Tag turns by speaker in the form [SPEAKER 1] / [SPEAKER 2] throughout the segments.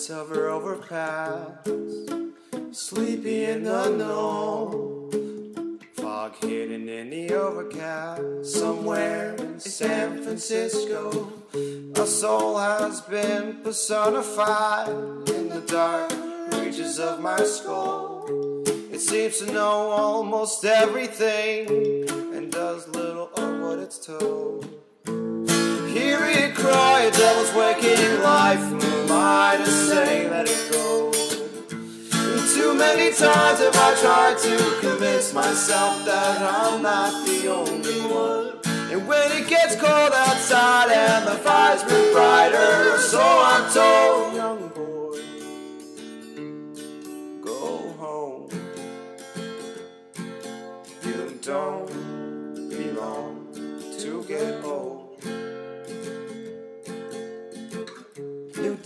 [SPEAKER 1] nights over overpass, sleepy and unknown. Fog hidden in the overcast, somewhere in San Francisco. A soul has been personified in the dark reaches of my skull. It seems to know almost everything and does little of what it's told. Many times have I tried to convince myself that I'm not the only one. And when it gets cold outside and the fire's been brighter, so I'm told, young boy, go home. You don't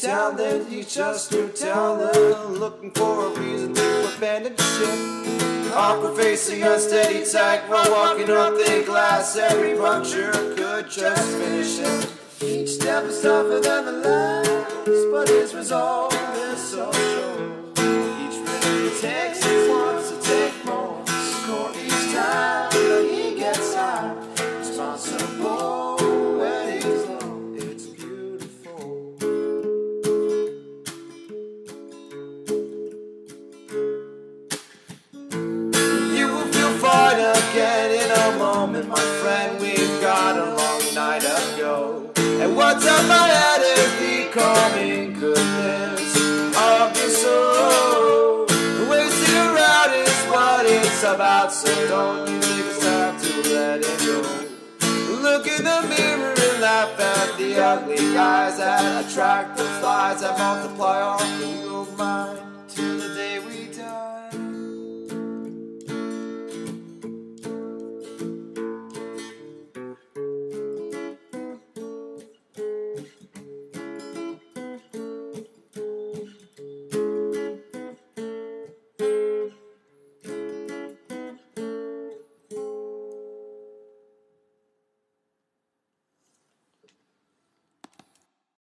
[SPEAKER 1] talent, he's just new talent. Looking for a reason to abandon ship. Awkward facing a steady tack while walking up the glass. Every puncture could just finish him. Each step is tougher than the last, but his resolve is so sure. Each he takes, he wants And what's up my head is becoming goodness of your soul. Wasting around is what it's about, so don't you think it's time to let it go? Look in the mirror and laugh at the ugly eyes that attract the flies that multiply on mind.